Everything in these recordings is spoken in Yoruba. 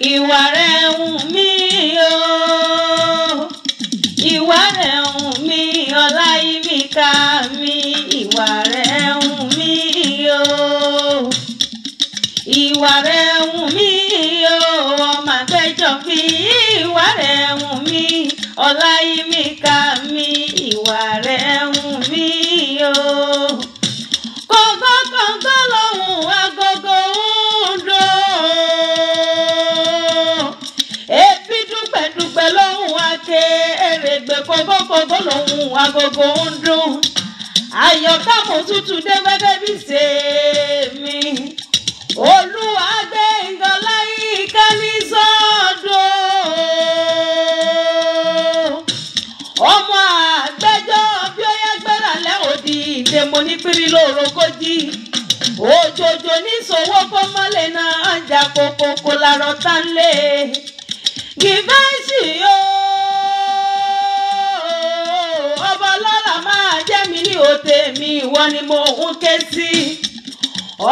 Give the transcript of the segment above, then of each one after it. ìwà rẹ̀ wù mí o ìwà rẹ̀ wù mí Ọláyímiká mi ìwà rẹ̀ wù mí o ìwà rẹ̀ wù mí o ọmọ àgbẹjọ mi ìwà rẹ̀ wù mí Ọláyímiká mi ìwà rẹ̀. agogo ń dún ayọ̀ káàmù tútù dé gẹ́gẹ́ bí sèmi olúwa gbé nǹkan láyé kẹ́mi sọ́dọ̀ ọmọ àgbẹjọ́ bí ó yá gbéra lẹ́ òdì ilé mo ní pírí lóòrò kó jí òjòjò ní sòwò kó mọ́lẹ̀ náà jà kókó kó lé gífẹ́ǹsì yóò. ògo tèmi ìwọ ni mo ń ké sí.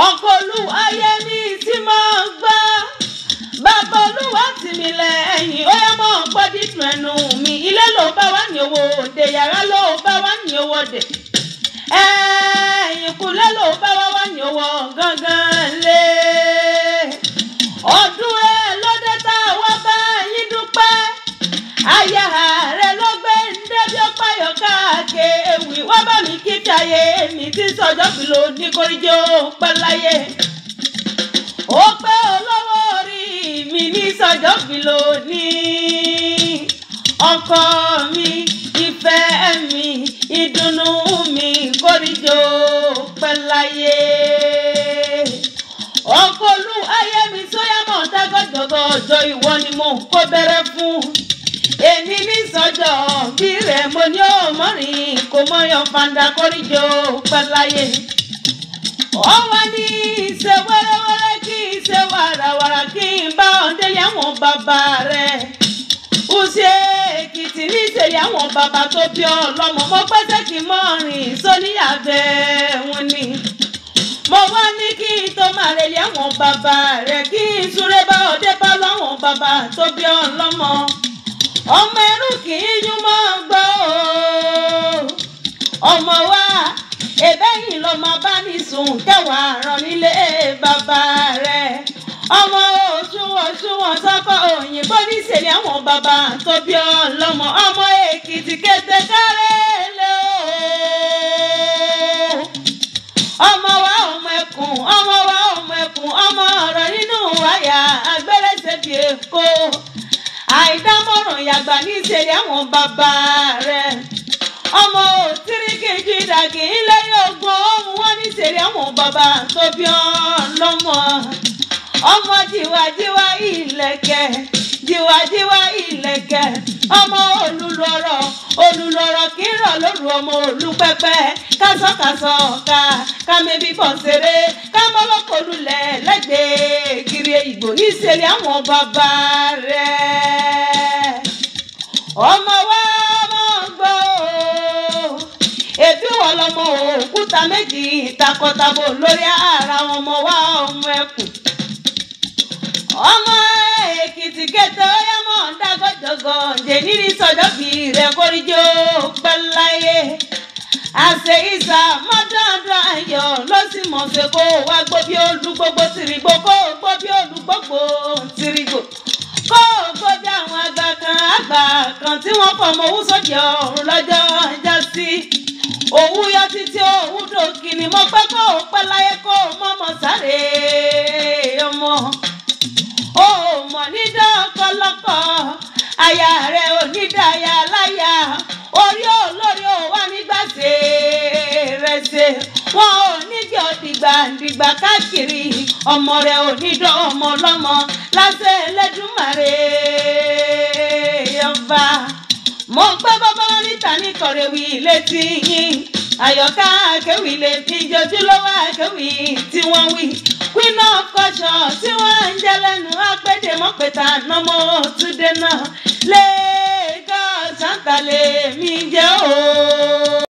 ọkọ olúwa yẹ mi tí mo ń gbọ́. bàbá olúwa tì mí lẹ́yìn ó yẹ mọ́ gbọ́ dídùn ẹnu mi. ilé ló bá wà ní owó òde yàrá ló bá wà ní owó òde. ẹ̀yìn kúlẹ̀ ló bá wà wà ní owó gángan lé. ọdún ẹ lọ́dẹ tá a wá bá yín dúpẹ́. ayé ha ayọ̀ káàkiri ewì wá bá mi kí táyé èmi tí sọjọ́ fi lò ní koríjẹ́ láyé. ó olówó orí mi ní sọjọ́ fi lò ní ọkọ mi ìfẹ́ mi ìdùnnú mi koríjẹ́ ó pẹ́ láyé. ọkọ olú ayé mi sóyá mọ̀ tágọ́jọ́gọ́ ọjọ́ ìwọ ni mo kó bẹ̀rẹ̀ fún lọ bí rẹ̀ mo ní ó mọ́rin kò mọ́yàn fanda kórìjọ pẹ́ láyé. ó wá ní ìṣe wẹ́rẹ́wẹ́rẹ́ kí ìṣe wàràwàrà kí n bá ọdẹ yàwọn bàbá rẹ̀. Use Èkìtì níṣe yàwọn bàbá tó bí ọlọ́mọ mo pẹ́sẹ́ kí n mọ́rin sóníyàbẹ̀ wọn ni. mo wá ní kí n tó máa rẹ̀ yàwọn bàbá rẹ̀ kí n súré bá ọdẹ bá lọ́wọ́n bàbá tó bí ọlọ́mọ ọmọ ẹrú kì í yún mọ́ gbọ́ o ọmọ wa ebẹ́yìn lọ́mọ bá ní sùn kẹwàá rán nílé bàbá rẹ̀ ọmọ òṣùwọ̀n ṣùwọ̀n sọ́kọ̀ òyìnbó níṣẹ̀lẹ̀ àwọn bàbá tó bí ọlọ́mọ ọmọ èkìtì kété kárẹ́ lé o ọmọ wa ọmọ ẹkùn ọmọ wa ọmọ ẹkùn ọmọ ọ̀rọ̀ nínú wáyà agbẹ́rẹ́sẹ̀ bíi èkó àìdámọ̀ràn ìyàgbà ní ìṣeré àwọn bàbá rẹ̀ ọmọ òtíríkì jìdàgì lẹ́yìn ogun ohun wọn ní ìṣeré àwọn bàbá tó bí ọlọ́mọ ọmọ jìwàjìwà ìlẹ̀kẹ̀ jìwàjìwà ìlẹ̀kẹ̀ ọmọ olùlọ́rọ̀ olùlọ́rọ̀ kírọ̀ lóru ọmọ olùpẹ́pẹ́ kásọ̀kásọ̀ ká kámẹ́bí bọ̀ ṣeré kámọ́lọ́kọ̀ lulẹ̀ lẹ́gbẹ̀ẹ́ kiri ìgbò ní ìṣeré àwọn bàbá rẹ̀ ọmọ wa mọ̀ gbọ́ èbí wọ lọmọ òkúta méjì takọtabo lórí ara ọmọ wa ọmọ ẹkùn ọmọ èkìtì kẹtẹ ọyá mọ̀ ń dágọ́jọ́gọ́ ǹjẹ́ nírí sọ̀dọ̀ bí rẹ̀ kórìjọ́ pẹ́láyé àṣẹ ìsà mọ́dọ́dọ́ ayọ̀ ló sì kó wá gbó bí olú kó gbó bí olú lọ́pọ̀ mọ owó sókè ọ̀run lọ́jọ́ já sí. Òwú yọ títí òwú dòkì ni mo pẹ́ kó o pẹ́ láyé kó o mọ̀mọ́ sáré ọmọ. O ò mọ̀ ní dọ́kọ lọ́kọ, aya rẹ̀ ò ní dáya láya. Orí olórí ò wá nígbà ṣe rẹ̀ ṣe. Wọ́n ò ní gbé ọ̀dìgbà dìgbà káàkiri. Ọmọ rẹ̀ ò ọmọ lọ́mọ lásẹ̀ Ẹlẹ́dùmarè ọba mo ń gbọ́ bọ́bọ́ níta ní kọ̀rẹ́wì létí yín àyọ̀ká akéwì lè fi jojúlówó akéwì tí wọ́n wí pínà kọjọ tí wọ́n ń jẹ lẹ́nu apẹ́dẹ mọ́pẹ́ta nọ́mọ́ túndé náà lẹ́ẹ̀kọ́ santa lèmi jẹ́ òó.